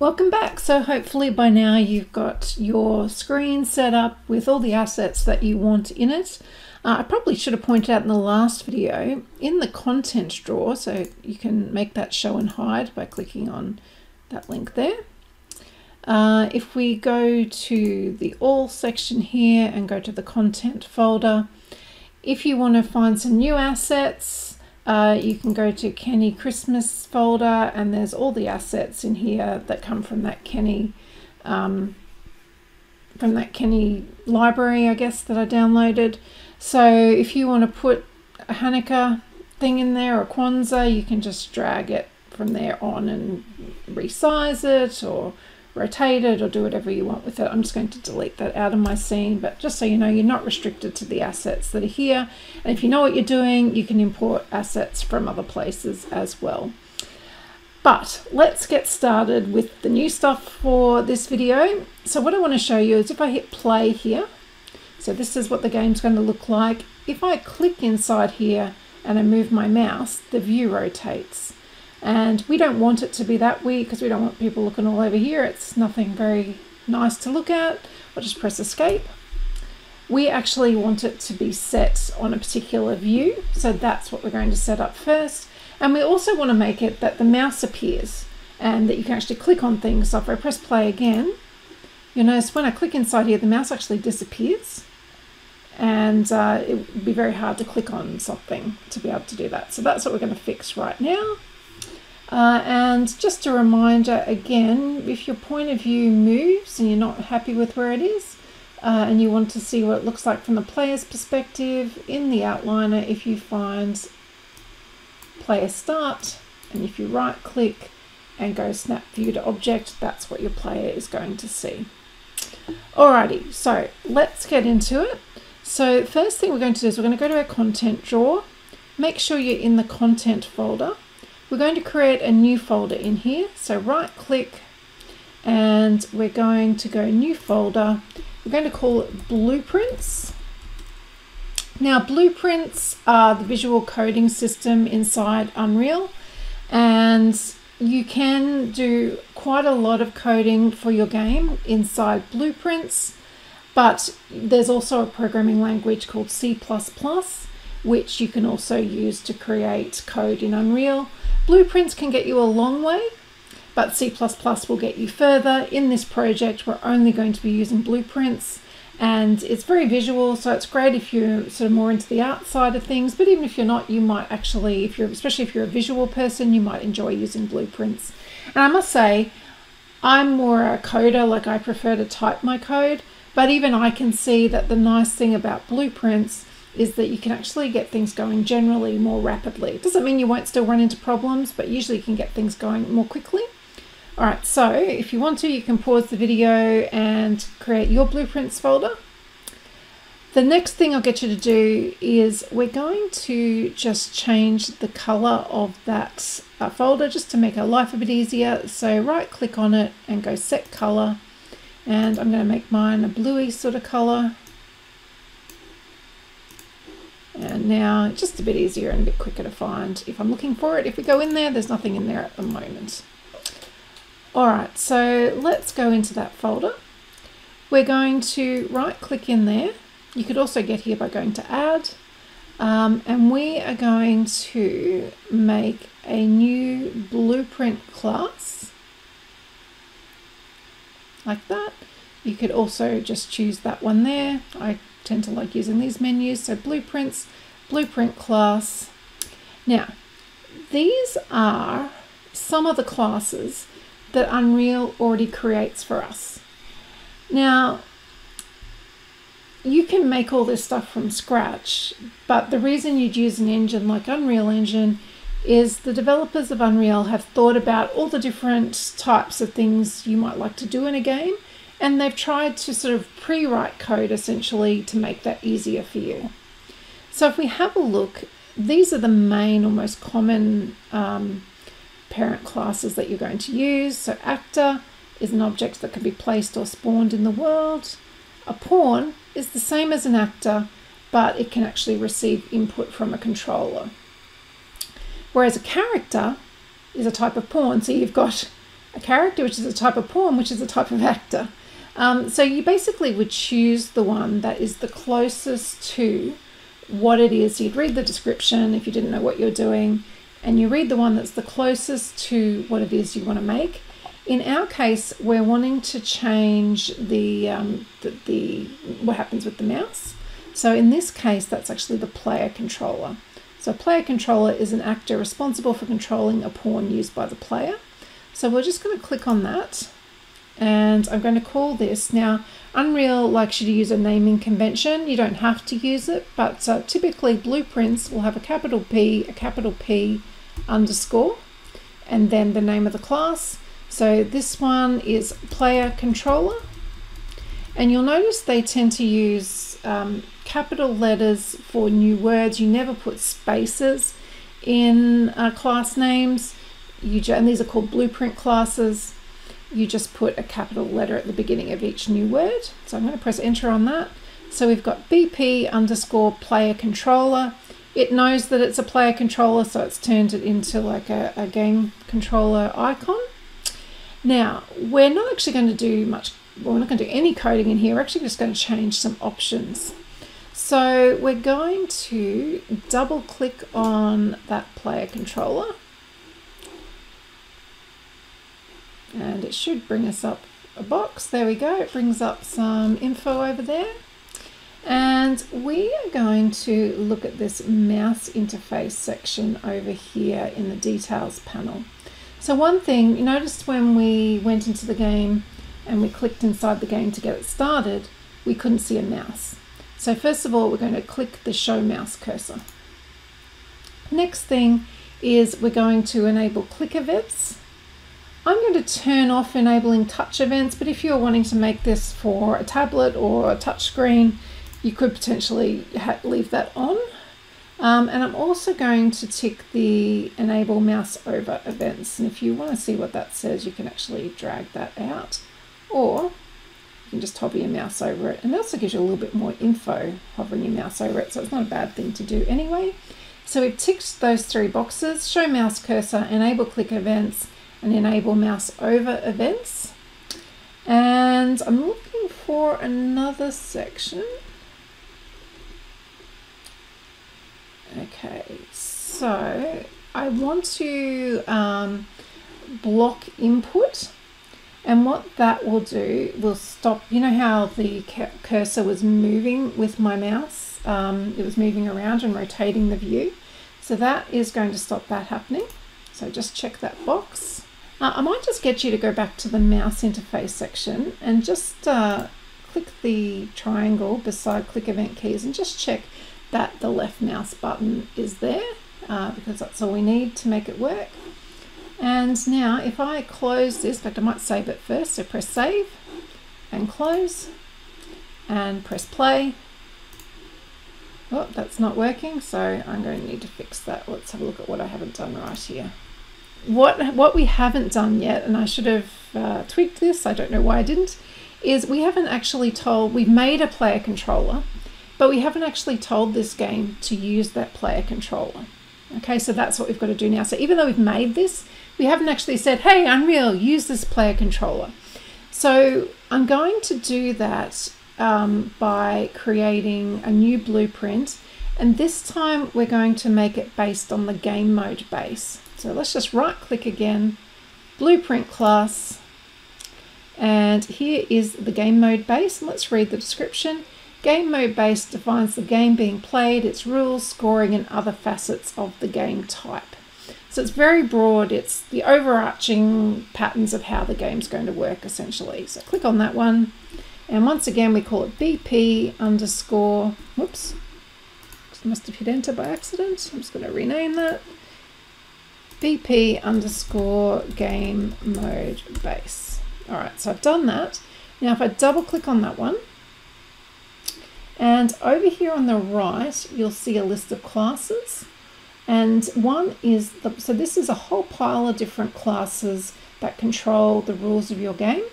Welcome back. So hopefully by now you've got your screen set up with all the assets that you want in it. Uh, I probably should have pointed out in the last video, in the content drawer, so you can make that show and hide by clicking on that link there. Uh, if we go to the all section here and go to the content folder, if you want to find some new assets, uh, you can go to Kenney Christmas folder and there's all the assets in here that come from that Kenney um, from that Kenney library, I guess, that I downloaded. So if you want to put a Hanukkah thing in there or Kwanzaa, you can just drag it from there on and resize it or rotate it or do whatever you want with it. I'm just going to delete that out of my scene, but just so you know, you're not restricted to the assets that are here. And if you know what you're doing, you can import assets from other places as well. But let's get started with the new stuff for this video. So what I want to show you is if I hit play here, so this is what the game's going to look like. If I click inside here and I move my mouse, the view rotates. And we don't want it to be that way because we don't want people looking all over here. It's nothing very nice to look at. I'll just press escape. We actually want it to be set on a particular view. So that's what we're going to set up first. And we also want to make it that the mouse appears and that you can actually click on things. So if I press play again, you'll notice when I click inside here, the mouse actually disappears. And uh, it would be very hard to click on something to be able to do that. So that's what we're going to fix right now. Uh, and just a reminder again, if your point of view moves and you're not happy with where it is, uh, and you want to see what it looks like from the player's perspective, in the outliner, if you find player start, and if you right click and go snap view to object, that's what your player is going to see. Alrighty, so let's get into it. So first thing we're going to do is we're going to go to our content drawer. Make sure you're in the content folder. We're going to create a new folder in here. So right click and we're going to go new folder. We're going to call it blueprints. Now blueprints are the visual coding system inside Unreal and you can do quite a lot of coding for your game inside blueprints but there's also a programming language called C++ which you can also use to create code in Unreal Blueprints can get you a long way, but C++ will get you further. In this project, we're only going to be using blueprints and it's very visual so it's great if you're sort of more into the art side of things but even if you're not you might actually if you're especially if you're a visual person you might enjoy using blueprints and i must say i'm more a coder like i prefer to type my code but even i can see that the nice thing about blueprints is that you can actually get things going generally more rapidly. It doesn't mean you won't still run into problems, but usually you can get things going more quickly. All right, so if you want to, you can pause the video and create your blueprints folder. The next thing I'll get you to do is we're going to just change the color of that uh, folder just to make our life a bit easier. So right click on it and go set color. And I'm going to make mine a bluey sort of color. And now just a bit easier and a bit quicker to find if I'm looking for it. If we go in there, there's nothing in there at the moment. All right, so let's go into that folder. We're going to right click in there. You could also get here by going to add. Um, and we are going to make a new blueprint class like that. You could also just choose that one there. I tend to like using these menus. So blueprints, blueprint class. Now, these are some of the classes that Unreal already creates for us. Now, you can make all this stuff from scratch, but the reason you'd use an engine like Unreal Engine is the developers of Unreal have thought about all the different types of things you might like to do in a game and they've tried to sort of pre-write code essentially to make that easier for you. So if we have a look, these are the main or most common um, parent classes that you're going to use. So actor is an object that can be placed or spawned in the world. A pawn is the same as an actor, but it can actually receive input from a controller. Whereas a character is a type of pawn, so you've got a character, which is a type of pawn, which is a type of actor. Um, so you basically would choose the one that is the closest to what it is. You'd read the description if you didn't know what you're doing, and you read the one that's the closest to what it is you want to make. In our case, we're wanting to change the, um, the, the what happens with the mouse. So in this case, that's actually the player controller. So player controller is an actor responsible for controlling a pawn used by the player. So we're just going to click on that and I'm going to call this. Now Unreal likes you to use a naming convention. You don't have to use it, but uh, typically blueprints will have a capital P, a capital P underscore, and then the name of the class. So this one is player controller. And you'll notice they tend to use um, capital letters for new words. You never put spaces in uh, class names. You and these are called blueprint classes. You just put a capital letter at the beginning of each new word. So I'm going to press enter on that. So we've got BP underscore player controller. It knows that it's a player controller, so it's turned it into like a, a game controller icon. Now, we're not actually going to do much, well, we're not going to do any coding in here. We're actually just going to change some options. So we're going to double click on that player controller and it should bring us up a box. There we go. It brings up some info over there. And we are going to look at this mouse interface section over here in the details panel. So one thing, you noticed when we went into the game and we clicked inside the game to get it started, we couldn't see a mouse. So first of all, we're going to click the show mouse cursor. Next thing is we're going to enable click events. I'm going to turn off enabling touch events, but if you're wanting to make this for a tablet or a touch screen, you could potentially leave that on. Um, and I'm also going to tick the enable mouse over events. And if you want to see what that says, you can actually drag that out. Or you can just hover your mouse over it. And it also gives you a little bit more info hovering your mouse over it. So it's not a bad thing to do anyway. So we've ticked those three boxes, show mouse cursor, enable click events, and enable mouse over events. And I'm looking for another section. Okay, so I want to um, block input and what that will do will stop, you know how the cursor was moving with my mouse? Um, it was moving around and rotating the view. So that is going to stop that happening. So just check that box. Uh, I might just get you to go back to the mouse interface section and just uh, click the triangle beside click event keys and just check that the left mouse button is there uh, because that's all we need to make it work. And now if I close this, in fact I might save it first, so press save and close and press play. Oh, that's not working, so I'm going to need to fix that. Let's have a look at what I haven't done right here what what we haven't done yet, and I should have uh, tweaked this. I don't know why I didn't. Is we haven't actually told we've made a player controller, but we haven't actually told this game to use that player controller. Okay, so that's what we've got to do now. So even though we've made this, we haven't actually said, "Hey, Unreal, use this player controller." So I'm going to do that um, by creating a new blueprint, and this time we're going to make it based on the game mode base. So let's just right click again, blueprint class, and here is the game mode base. Let's read the description. Game mode base defines the game being played, its rules, scoring, and other facets of the game type. So it's very broad. It's the overarching patterns of how the game's going to work essentially. So click on that one. And once again, we call it BP underscore, whoops, I must have hit enter by accident. I'm just going to rename that. BP underscore game mode base. All right, so I've done that. Now if I double click on that one, and over here on the right, you'll see a list of classes. And one is, the, so this is a whole pile of different classes that control the rules of your game.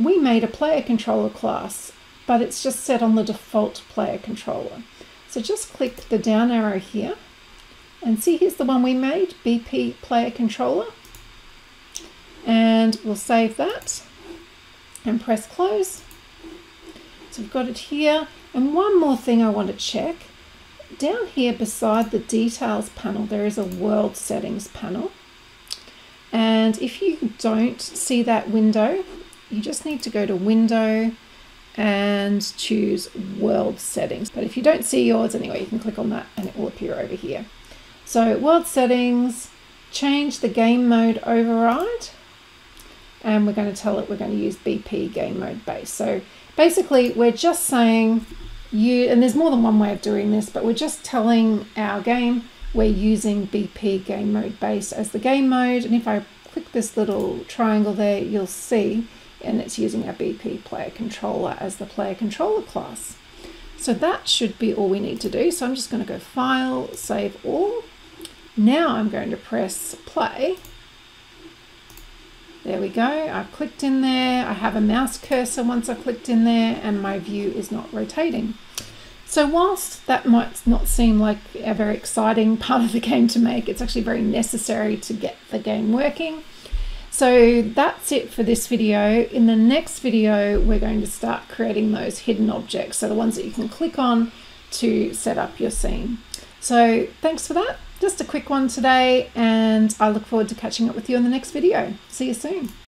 We made a player controller class, but it's just set on the default player controller. So just click the down arrow here and see, here's the one we made, BP Player Controller. And we'll save that and press close. So we've got it here. And one more thing I want to check. Down here beside the details panel, there is a world settings panel. And if you don't see that window, you just need to go to window and choose world settings. But if you don't see yours anyway, you can click on that and it will appear over here. So world settings, change the game mode override and we're going to tell it we're going to use BP game mode base. So basically we're just saying you, and there's more than one way of doing this, but we're just telling our game we're using BP game mode base as the game mode. And if I click this little triangle there, you'll see, and it's using our BP player controller as the player controller class. So that should be all we need to do. So I'm just going to go File, Save All. Now I'm going to press play there we go. I've clicked in there. I have a mouse cursor once I clicked in there and my view is not rotating. So whilst that might not seem like a very exciting part of the game to make, it's actually very necessary to get the game working. So that's it for this video. In the next video, we're going to start creating those hidden objects. So the ones that you can click on to set up your scene. So thanks for that. Just a quick one today, and I look forward to catching up with you in the next video. See you soon.